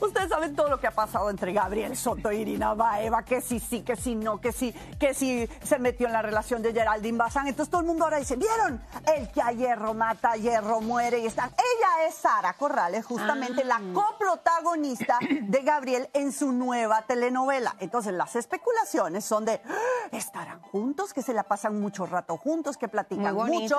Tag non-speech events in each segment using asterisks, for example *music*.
Ustedes saben todo lo que ha pasado entre Gabriel Soto y Irina Baeva, que sí, sí, que sí, no, que sí, que sí se metió en la relación de Geraldine Bazán. Entonces todo el mundo ahora dice, ¿vieron? El que a hierro mata, a hierro muere y están. Ella es Sara Corrales, justamente la Ah. coprotagonista *clears throat* de Gabriel en su nueva telenovela. Entonces las especulaciones son de, "Ah, ¿estarán juntos? Que se la pasan mucho rato juntos, que platican mucho.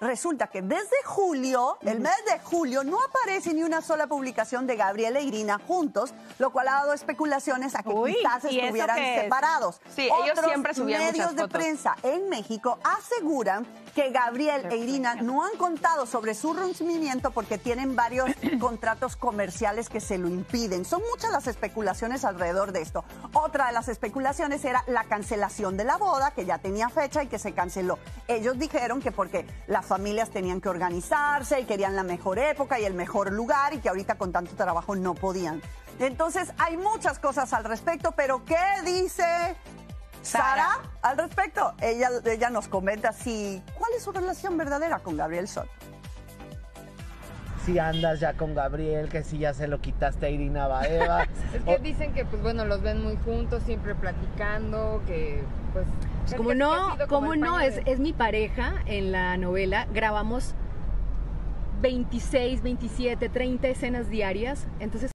Resulta que desde julio, el mes de julio, no aparece ni una sola publicación de Gabriel e Irina juntos, lo cual ha dado especulaciones a que Uy, quizás ¿y eso estuvieran es? separados. Sí, ellos Otros siempre subían medios muchas de prensa en México aseguran que Gabriel e Irina no han contado sobre su rompimiento porque tienen varios *clears throat* contratos comerciales que se lo impiden. Son muchas las especulaciones alrededor de esto. Otra de las especulaciones era la cancelación de la boda, que ya tenía fecha y que se canceló. Ellos dijeron que porque las familias tenían que organizarse y querían la mejor época y el mejor lugar y que ahorita con tanto trabajo no podían. Entonces hay muchas cosas al respecto, pero ¿qué dice Sara, Sara. al respecto. Ella, ella nos comenta si cuál es su relación verdadera con Gabriel Soto. Si andas ya con Gabriel, que si ya se lo quitaste a Irina Baeva. *laughs* Es que dicen que, pues bueno, los ven muy juntos, siempre platicando, que pues... Pues es como no, como no, es, de- es mi pareja en la novela. Grabamos 26, 27, 30 escenas diarias. Entonces